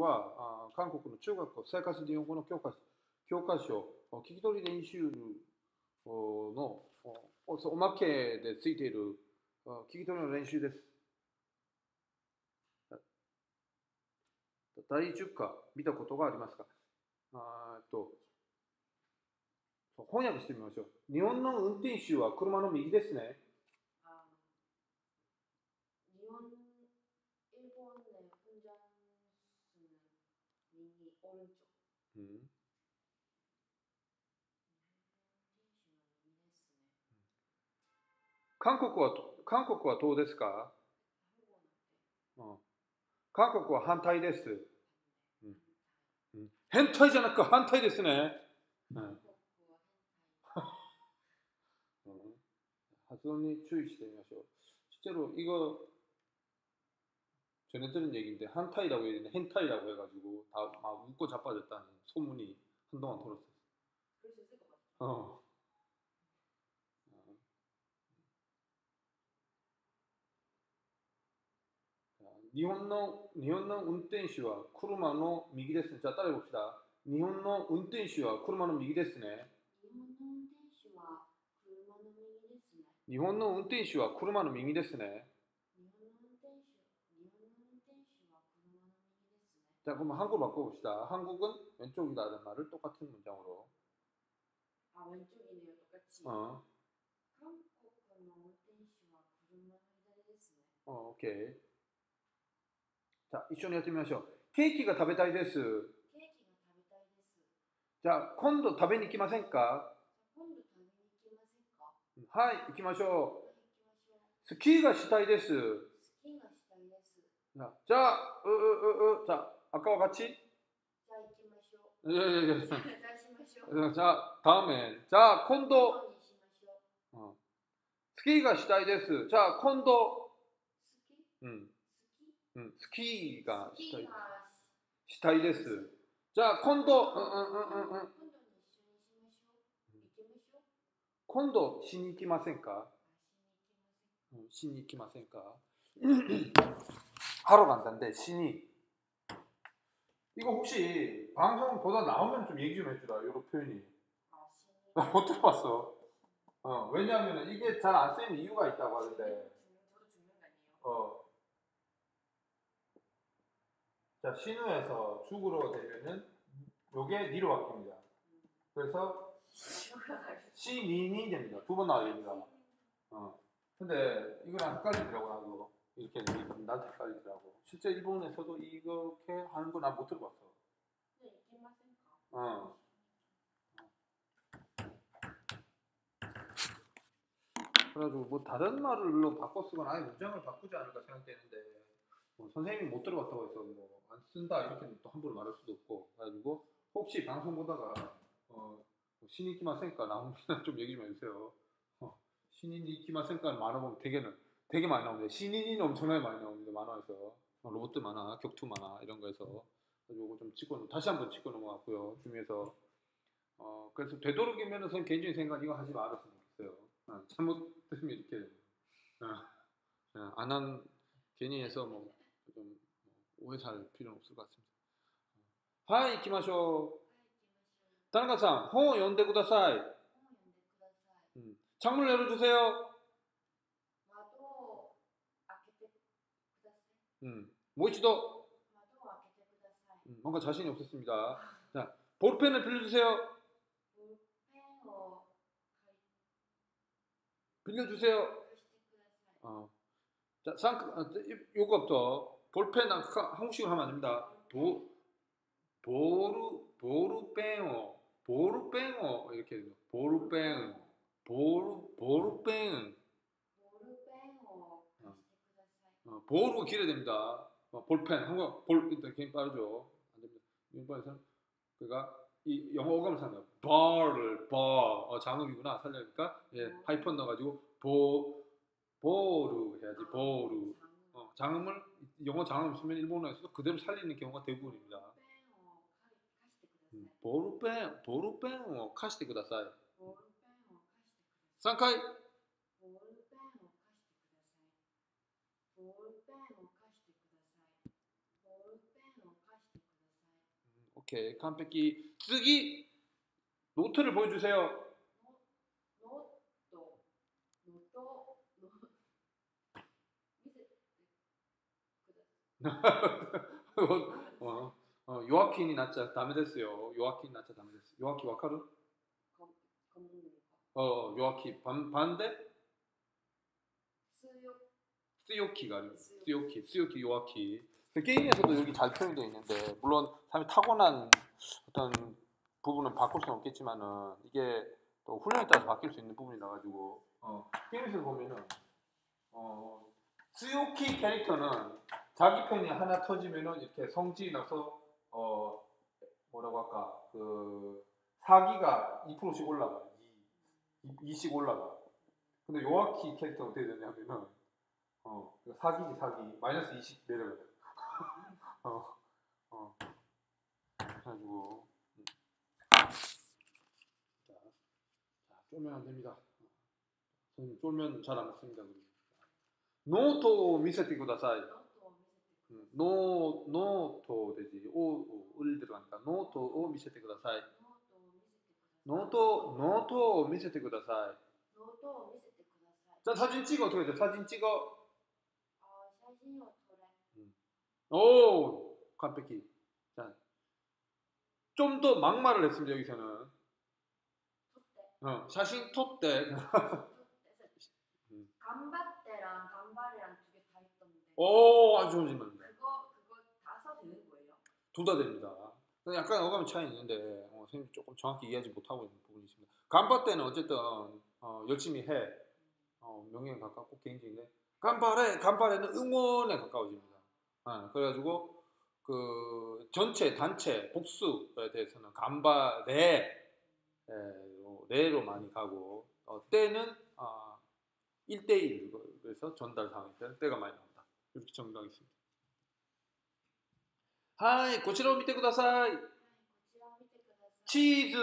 は韓国の中学校生活日本語の教科教科書聞き取り練習のおおまけでついている聞き取りの練習です。第10課見たことがありますか？あと翻訳してみましょう。日本の運転手は車の右ですね。 오른쪽 음. 한국어 한국어 どうですか? 어. 한국어 한타이 です. 음. 음. 헨타이지 않을까? 한타이 ですね. 음. 하소니 주의してみましょう. 실제로 이거 전에 들은 얘기인데 한타이라고 해야 되는데 헨타이라고 해가지고 다 막 웃고 자빠졌다는 소문이 한동안 돌았어요. 그럴 수 있을 것 같아요. 어. 日本の日本の運転手は車の右ですね。じゃあ、誰がした日本の運転手は車の右ですね。日本の運転手は車の右ですね。 자, 그러면 한국 바꿔봅시다. 한국은 왼쪽이다라는 말을 똑같은 문장으로. 아, 왼쪽이네요. 똑같이. 어. 한국은 운전수와 구름은左ですね. 어, 오케이. 자, 一緒にやってみましょう. 케이크가 食べたいです. 케이크가 食べたいです. 자, 콘도 食べに行きませんか? 콘도 食べに行きませんか? 하이, 行きましょう. はい、行きましょう. 스키가 したいです. 스키가 したいです. 자, 자, 으, 으, 으, 으, 자, 赤は勝ち？じゃあ行きましょう。いやいやいや。じゃあ、ダメ。じゃあ、今度。うん、スキーがしたいです。じゃあ、今度。うん。うん、スキーがしたい。したいです。じゃあ、今度。うんうんうんうん。今度しに行きませんか、うん、しに行きませんか？ハロガンさんでしに 이거 혹시 방송 보다 나오면 좀 얘기 좀 해주라. 이런 표현이. 나못 들어봤어. 어, 왜냐하면 이게 잘 안 쓰이는 이유가 있다고 하는데. 어. 자, 신우에서 죽으로 되면은 요게 니로 바뀝니다. 그래서 시니니 됩니다. 두 번 나와야 됩니다. 어. 근데 이거랑 헷갈리더라고 나도. 이렇게 나한테 헷갈리더라고. 실제 일본에서도 이렇게 하는 거 난 못 들어봤어. 네, 엠마센카. 어. 그래가지고 뭐 다른 말을로 바꿔 쓰거나 아예 문장을 바꾸지 않을까 생각되는데 뭐 선생님이 못 들어봤다고 해서 뭐 안 쓴다 이렇게 또 함부로 말할 수도 없고 그래가지고 혹시 방송 보다가 어 뭐 신인기만 생까 나오면 좀 얘기 좀 해주세요. 어, 신이 키마센카를 말하면 되게는 되게 많이 나옵니다. 신인이 엄청나게 많이 나옵니다. 만화에서 어, 로봇들 만화, 격투 만화 이런 거에서 요거 좀 찍고 다시 한번 찍고 넘어갔고요. 중에서 어 그래서 되도록이면은 선 개인적인 생각 이거 하지 말았으면 좋겠어요. 아, 잘못되면 이렇게 어, 안한 괜히 해서 뭐좀 오해 살 필요는 없을 것 같습니다. 하이 이키마쇼 다나카상 홍어 연대 구다사이 음, 창문 열어주세요. 음, 뭐 모이치도 음, 뭔가 자신이 없었습니다. 자, 볼펜을 빌려주세요. 빌려주세요. 어. 자, 상, 어, 요거부터 볼펜 한국식으로 하면 안 됩니다. 보루, 보루뺑어, 보루뺑어 이렇게 보루뺑, 보루, 보루뺑. 어, 보루 길어야 됩니다. 어, 볼펜, 한국 볼 일단 굉장히 빠르죠. 안 됩니다. 일본에서는 그러니까 이 영어 어감을 사는 거예요. 벌을 벌, 어, 장음이구나 살려니까 예, 하이펀 넣어가지고 보 보루 해야지 보루. 어, 장음을 영어 장음 쓰면 일본어에서도 그대로 살리는 경우가 대부분입니다. ボールペンを借り貸してください。 보루펜 보루펜 어, 카시테 구다사이. ボールペンを貸してください。 3回 OK, 完璧。次、ロットル、보여주세 요。 ヨアキンになっちゃダメですよ。ヨアになっちゃダメです。ヨアキわかるおヨアキン、パンで強気がある。強気、強気、ヨア。 그 게임에서도 여기 잘 표현되어 있는데 물론 사람이 타고난 어떤 부분은 바꿀 수는 없겠지만은 이게 또 훈련에 따라서 바뀔 수 있는 부분이라 가지고 어, 게임에서 보면은 어, 스요키 캐릭터는 자기 편이 하나 터지면은 이렇게 성질이 나서 어 뭐라고 할까? 그 사기가 2%씩 올라가. 2, 2씩 올라가. 근데 요아키 캐릭터가 어떻게 되냐면은 어 사기지 사기. 마이너스 20 내려가 어, 어. 그래가지고 자, 자, 쫄면 안 됩니 다. 저는 쫄면 잘 안 먹습니 다. 노토 미세티 구다사 이. 노, 노토 되 지. 오, 을 들어가니까 노토 오 미세티 구다사 이. 노 토, 노토 미세티 구다사 이. 노토 미세티 구다사 이. 자, 사진 찍어 어떻게 돼? 사진 찍 어. 어, 사진이 어떻게 오, 관패기. 자, 좀 더 막말을 했습니다 여기서는. 어, 자신 톱대. 간밭대랑 간발이랑 두 개 다 있던데. 오, 아주 좋은 질문. 그거 그거 다서 되는 거예요? 둘 다 됩니다. 약간 어감 차이 있는데 어, 선생님 조금 정확히 이해하지 못하고 있는 부분이 있습니다. 간밭대는 어쨌든 어, 열심히 해. 어, 명예에 가깝고 개인적인데 간발에 간발에는 응원에 가까워집니다. 아, 그래가지고 그 전체 단체 복수에 대해서는 간바 내 예, 내로 많이 가고 어, 때는 아, 1대1에서 전달 상황일 때가 많이 나온다. 이렇게 정리하겠습니다. 하이, 고치로 밑에 구다사이. 치즈.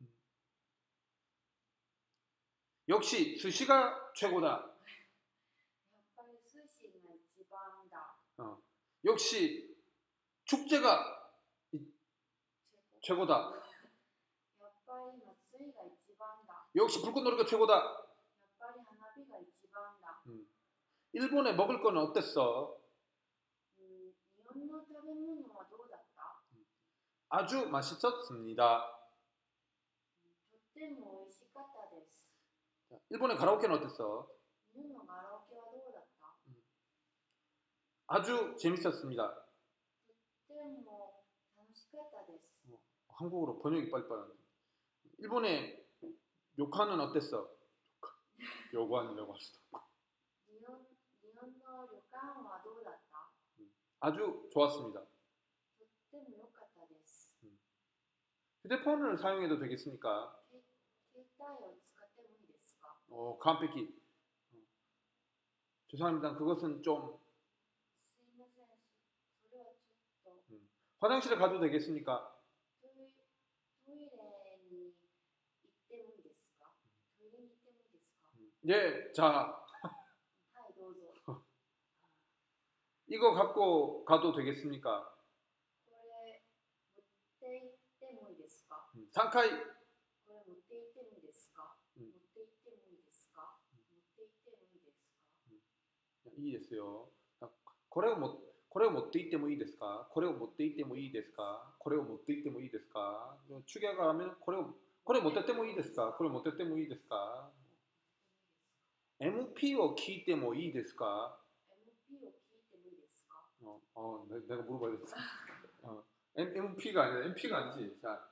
음. 역시 스시가 최고다. 어. 역시 축제가 최고. 다 역시 불꽃놀이가 최고다. 음. 일본에 먹을 거는 어땠어? 음. 아주 맛있었습니다. 일본의 가라오케는 어땠어? 음, 아주 재밌었습니다. 뭐 한국어로 번역이 빨리빨리. 일본에 요카는 어땠어? 요관이라고 할 수도 없고. 아주 좋았습니다. 음. 휴대폰을 사용해도 되겠습니까? 어, 깜빡이. 음. 죄송합니다. 그것은 좀 화장실에 가도 되겠습니까? トイトイレに行ってもいいですかトイレに行ってもいいですか 예, 자 はい、どうぞ。 이거 갖고 가도 되겠습니까? これ持って行ってもいいですか 음, 상카이 これ持って行ってもいいですか、うん持って行ってもいいですか、持って行ってもいいですか 이 됐어요. 아, これをも これを持って行ってもいいですか?これを持って行ってもいいですか?これを持って行ってもいいですか? 추가가 하면 これをこれ持ってってもいいですか?これ持ってってもいいですか? MP を聞いてもいいですか? MP を聞いてもいいですか 어, 어 내, 내가 물어봐야겠어. 어, M, MP가 아니라 MP가 아니지. 자,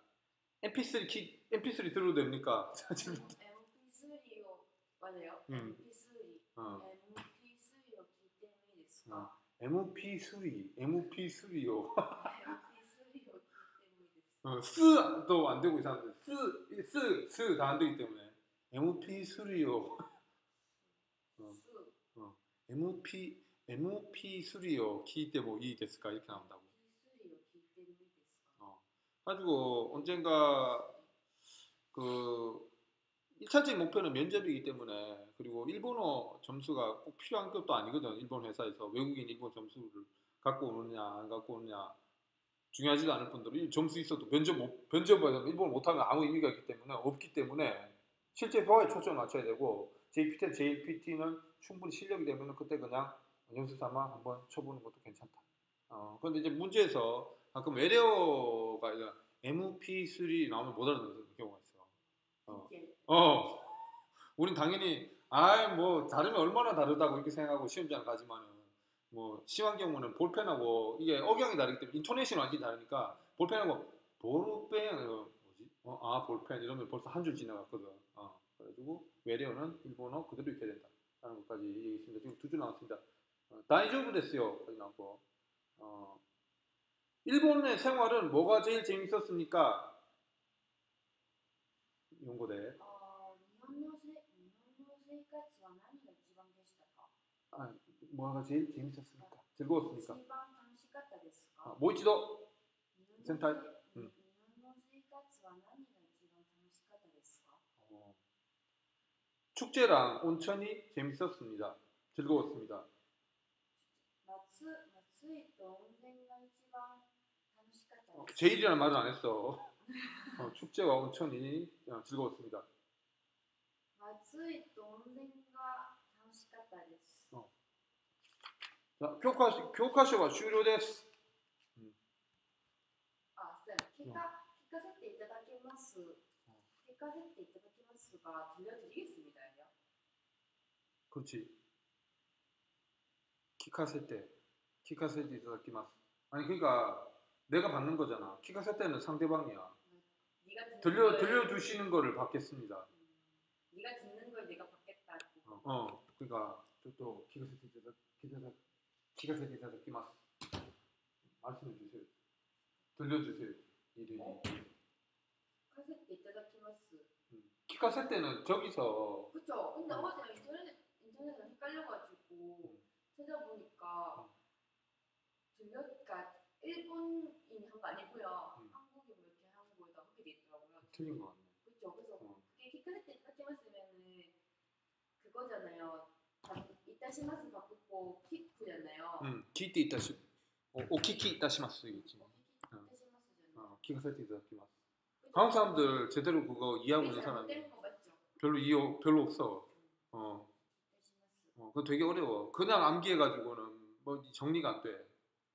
MP3 키, MP3 들어도 됩니까? 자, 지금 MP3 を맞아요 음. MP3 어, MP3 を聞いてもいいです か、 MP3, MP3요. MP3 を聞いてもいいですか 어, 스도 안 되고 이 사람들 스, 스, 스 다 안 되기 때문에 MP3요. 어, す MP, MP3요. 키 때문에 이 됐을까 이렇게 나온다고. P3 を聞いてもいいですか 어, 가지고 언젠가 그 1차적인 목표는 면접이기 때문에 그리고 일본어 점수가 꼭 필요한 것도 아니거든 일본 회사에서 외국인 일본 점수를 갖고 오느냐 안 갖고 오느냐 중요하지도 않을 뿐더러 이 점수 있어도 면접 못, 면접에서 일본어 못하면 아무 의미가 있기 때문에 없기 때문에 실제 회화에 초점을 맞춰야 되고 JPT, JPT는 충분히 실력이 되면 그때 그냥 연습 삼아 한번 쳐보는 것도 괜찮다. 어, 그런데 이제 문제에서 가끔 외래어가 아니라 MP3 나오면 못 알아듣는 경우가 있어. 어, 이제 어, 우린 당연히 아이 뭐 다르면 얼마나 다르다고 이렇게 생각하고 시험장 가지만은 뭐 심한 경우는 볼펜하고 이게 억양이 다르기 때문에 인토네이션이 완전히 다르니까 볼펜하고 볼펜 어, 뭐지? 어, 아 볼펜 이러면 벌써 한 줄 지나갔거든. 어, 그래가지고 외래어는 일본어 그대로 익혀야 된다 라는 것까지 얘기했습니다. 지금 두 줄 나왔습니다. 어, 다이조부 됐어요. 까지 나왔고 어, 일본의 생활은 뭐가 제일 재밌었습니까? 연고대. 아, 뭐가 제일 재밌었습니까? 즐거웠습니까? 아, 뭐一度 센터 어. 축제랑 온천이 재밌었습니다. 즐거웠습니다. 어, 제일이라는 말은 안 했어. 어, 축제와 온천이 어, 즐거웠습니다. 자, 교과 교과서가終了です. あ、そうや聞か聞かせていただきます。聞かせていただきますが、들려드리겠습니다요. 그렇지. 키카세테, 키카세테 이타다키마스. 아니 그러니까 내가 받는 거잖아. 키카세테는 상대방이야. 네가 듣는 들려 걸- 들려주시는 거를 받겠습니다. 음, 네가 듣는 걸 내가 받겠다고. 어, 어 그러니까 또 키카세테 이타다 키타다 키카세테 이타다키마스. 말씀해 주세요. 들려주세요. 이름이. 어? 카세트 이타다키마스. 음. 키카세테는 저기서 그쵸? 근데 음. 어제 인터넷 인터넷에 헷갈려가지고 찾아보니까 들려 그러니까 일본인이 한 거 아니고요. 음. 한국인 뭐 이렇게 한 거에다 그렇게 돼 있더라고요. 틀린 거 같네. 그쵸? 그래서 어. 그게 키크세트 이렇게만 쓰면은 그거잖아요. 어, 키카세테 이타다키마스. 한국 사람들 제대로 그거 이해하고 있는 거 맞죠? 별로 이해 별로 없어. 어, 이따시마스. 어, 그거 되게 어려워. 그냥 암기해 가지고는 뭐 정리가 안 돼.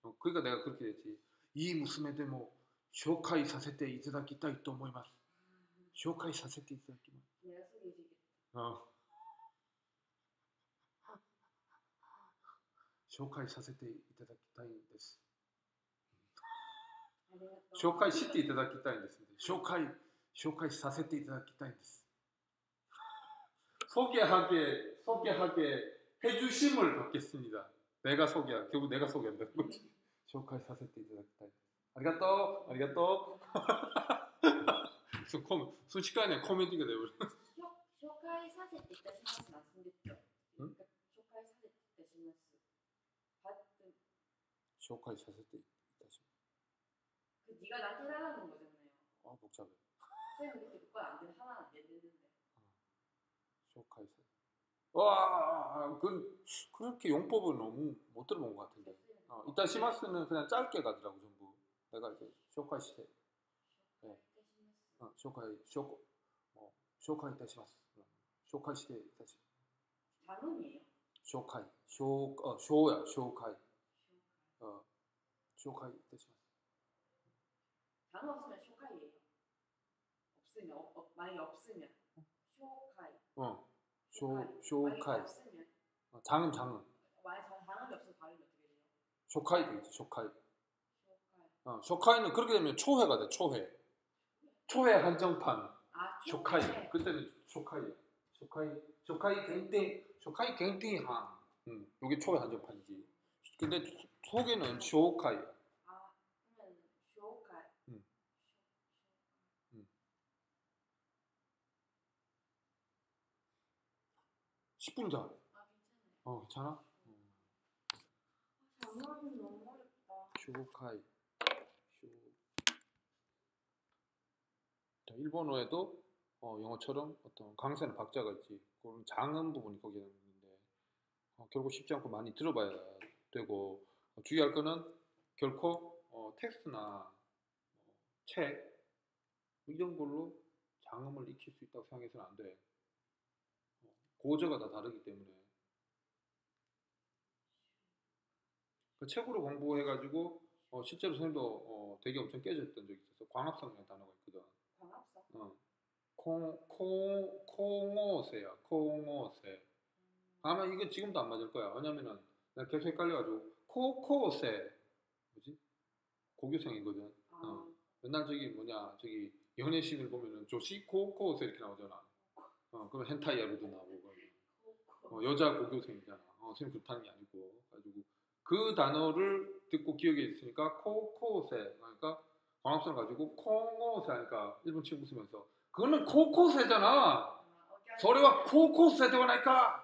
어, 그러니까 내가 그렇게 됐지. 이 무스메데 뭐 쇼카이 사세테 이타다키타 이또 모이마스. 쇼카이 사세테. 내가 소개해주겠다. 어. 쇼카이 사세테 이타다키타인 데스. ありがとう。紹介していただきたいんですね。紹介、紹介させていただきたいんです。 소개하게, 소개하게 해주심을 받겠습니다. 내가 소개, 결국 내가 소개한다는 거지. 紹介させていただきたいです. 아리가또, 아리가또. 그래서 콤, 순식간에 코미디가 되버려. 紹 지옥까지 찾을 때 있다 싶어. 그 네가 나한테 해달라는 거잖아요. 아 복잡해. 쌤 그때 그걸 안 되면 하나 안 되는데. 지옥까지 찾. 와, 그 그렇게 용법을 너무 못 들어본 것 같은데. 어, 일단 시마스는 그냥 짧게 가더라고 전부. 내가 이제 쇼카이 시대. 네. 어, 쇼카이 쇼 어, 쇼카이 다시마스. 쇼카이 시대 다시. 단음이에요. 쇼카이 쇼 어, 쇼야 쇼카이. 어, 쇼카이 이따 시마스. 단어 없으면 쇼카이예요. 없으면 어, 어, 만약에 없으면 쇼카이. 어, 쇼, 쇼카이. 없으면 어, 장은 장은. 만약에 저 단어이 없으면 발음이 어떻게 돼요? 쇼카이 되겠지, 쇼카이. 쇼카이. 어, 쇼카이는 그렇게 되면 초회가 돼, 초회. 초회 한정판. 아, 쇼카이. 쇼카이. 그때는 쇼카이. 쇼카이. 쇼카이 갱땡. 쇼카이 갱땡한. 음, 여기 초회 한정판이지. 근데 소- 소개는 쇼카이. 아, 그러면 쇼카이. 음. 쇼- 음. 10분 전. 아. 어, 괜찮아? 음. 쇼카이. 쇼. 자, 일본어에도 어, 영어처럼 어떤 강세는 박자가 있지. 그런 장음 부분이 거기에 있는데 어, 결국 쉽지 않고 많이 들어봐야 되고 어, 주의할 거는 결코 어, 어, 텍스트나 뭐책 이런 걸로 장음을 익힐 수 있다고 생각해서는 안 돼. 어, 고저가 다 다르기 때문에. 그 책으로 공부해가지고 어, 실제로 선생님도 어, 되게 엄청 깨졌던 적이 있어서 광합성이라는 단어가 있거든. 광합성. 어. 콩, 콩, 콩오새야, 콩오새. 아마 이거 지금도 안 맞을 거야. 왜냐면은 나 계속 헷갈려가지고 코코세 뭐지 고교생이거든. 아. 어. 옛날 저기 뭐냐 저기 연애신을 보면은 조시 코코세 이렇게 나오잖아. 어 그러면 헨타이야로도 나오고 어, 여자 고교생이잖아. 어, 선생님 불타는 게 아니고 가지고 그 단어를 듣고 기억에 있으니까 코코세 그러니까 광합성 가지고 콩오세 하니까 일본 친구 웃으면서 그거는 코코세잖아. 소리가 코코세 되고 나니까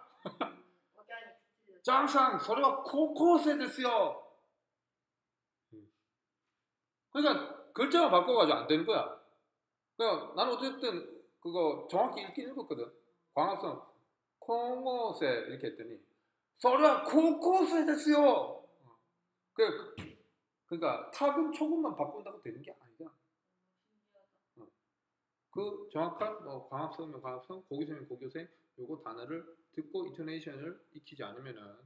오케이. 짱상 それは高校生ですよ 그러니까 글자만 바꿔가지고 안 되는 거야 그러니까 나는 어쨌든 그거 정확히 읽긴 읽었거든 광합성 콩오세 이렇게 했더니 それは高校生ですよ 그, 그러니까 타금 초금만 바꾼다고 되는 게 아니다 신기하다. 그 정확한 뭐 광합성이면 광합성, 고교생이면 고교생 요거 단어를 듣고 인토네이션을 익히지 않으면은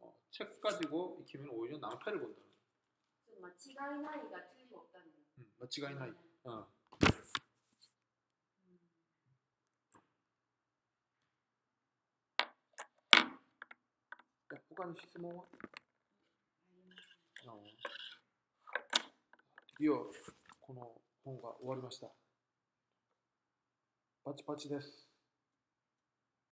어, 책 가지고 익히면 오히려 낭패를 본다는 거야. ちょっと間違いないが 틀림없다는. 음, 맞지가 이나이. 어. 음. 야, 호간 시스모. 알겠습니다. 어. 드디어 この本が終わりました。 パチパチです。